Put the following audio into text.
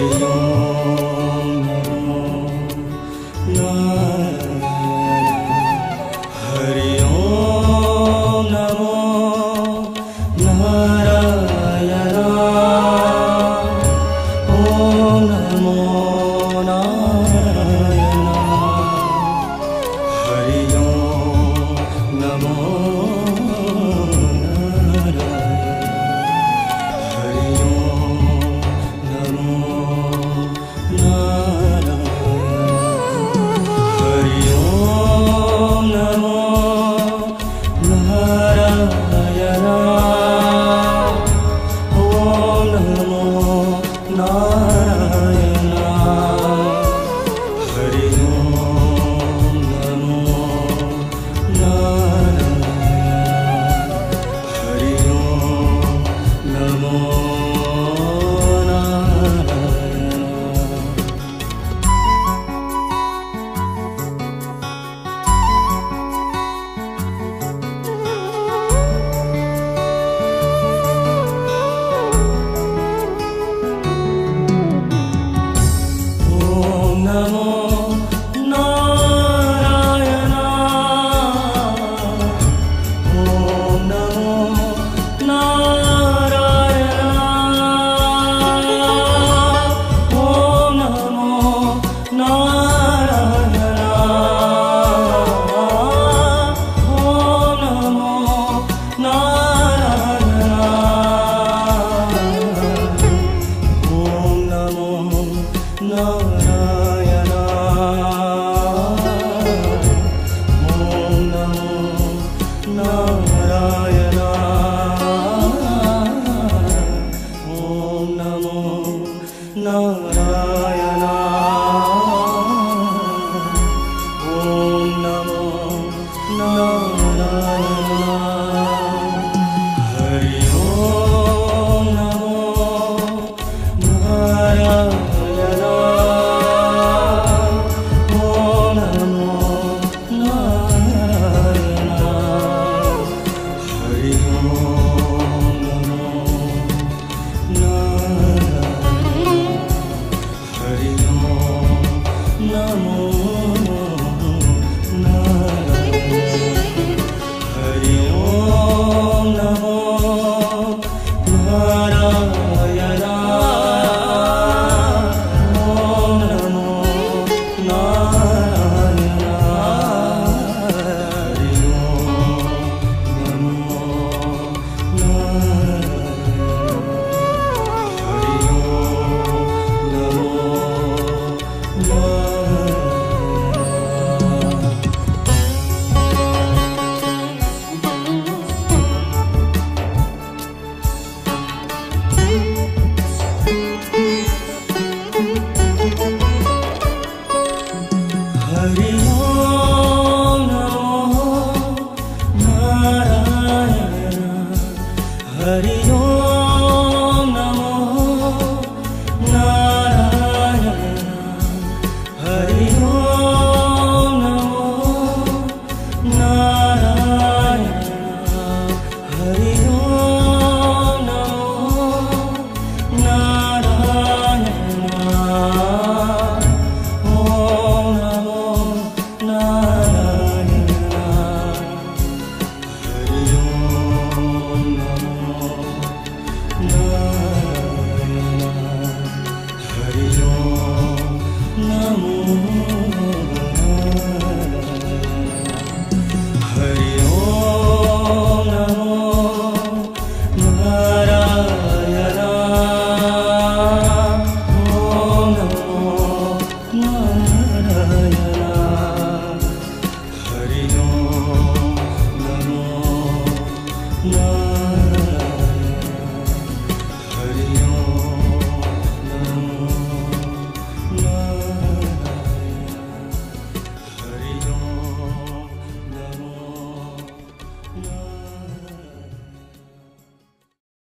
Hallelujah. Narayana Om Namo Narayana हरिओं